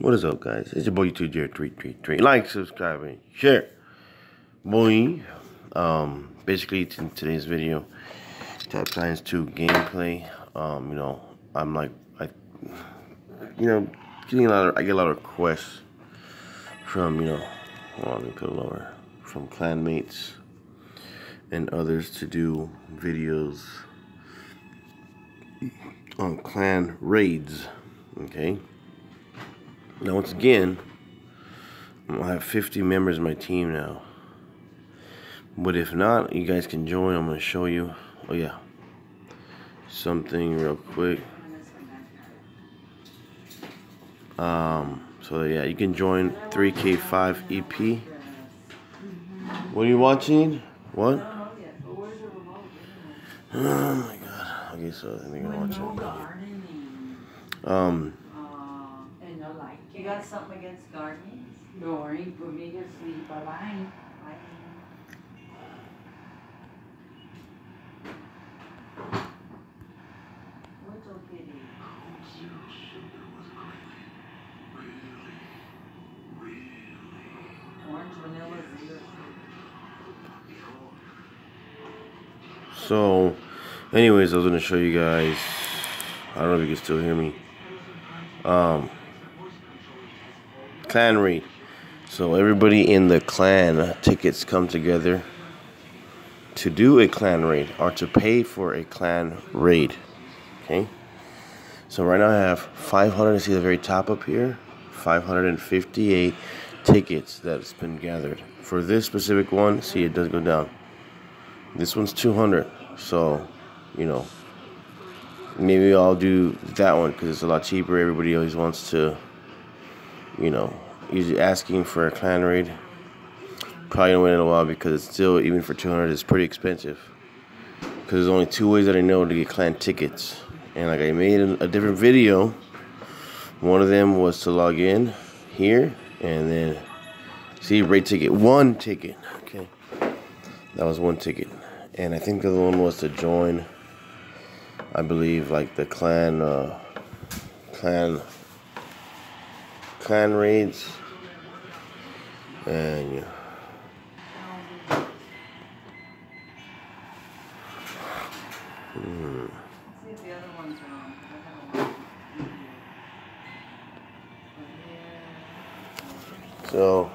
What is up, guys? It's your boy YouTube Jarred three three three. Like, subscribe, and share. Boy, um, basically in today's video, Tap Titans Two gameplay. Um, you know, I'm like, I, you know, getting a lot of, I get a lot of requests from, you know, hold on, let me put it lower, from clanmates and others to do videos on clan raids. Okay. Now, once again, I have 50 members in my team now. But if not, you guys can join. I'm going to show you. Oh, yeah. Something real quick. Um, so, yeah, you can join 3K5 EP. What are you watching? What? Oh, my God. Okay, so I think I'm watching. Um, You got something against gardening? No, he put me to sleep, but I ain't. Little kitty. Orange vanilla zero. So, anyways, I was gonna show you guys. I don't know if you can still hear me. Um, clan raid. So everybody in the clan tickets come together to do a clan raid or to pay for a clan raid. Okay. So right now I have 500. See the very top up here, 558 tickets that's been gathered for this specific one. See, it does go down. This one's 200. So, you know, maybe I'll do that one because it's a lot cheaper. Everybody always wants to, you know, usually asking for a clan raid. Probably gonna wait in a while because it's still, even for 200, it's pretty expensive. Because there's only two ways that I know to get clan tickets. And like I made a, different video. One of them was to log in here and then see raid ticket. One ticket. Okay. That was one ticket. And I think the other one was to join I believe like the clan uh clan clan raids and yeah. Hmm. See if the other one's wrong. I haven't- So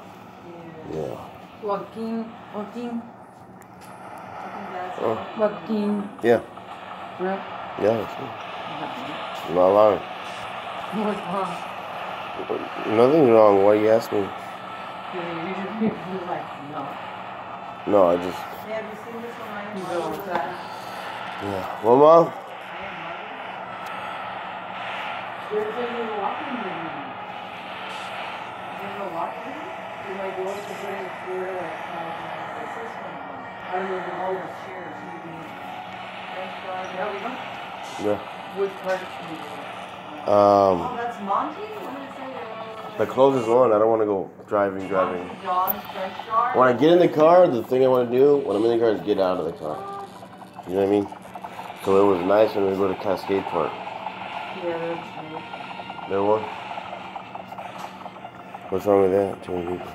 Yeah. yeah. Joaquin, Joaquin, I think that's Oh. Joaquin, Yeah. Rick. Yeah. that's it. Not. What's wrong? Nothing's wrong. Why you ask me? Like, no. No, I just Yeah, have you seen this one? I You am go Mother. with that. yeah. Well mom? I am There's a little walking room. Mother. There's a walking? You might go up to put in Florida, like, What's this one? I don't know, the the chairs. French Yeah, garden. we know. Yeah. Wood parts we do. Oh, Um that's Monty? The closest one, I don't wanna go driving, driving. When I get in the car, the thing I want to do when I'm in the car is get out of the car. You know what I mean? So it was nice when we go to Cascade Park. Yeah. There was. What's wrong with that? Too many people.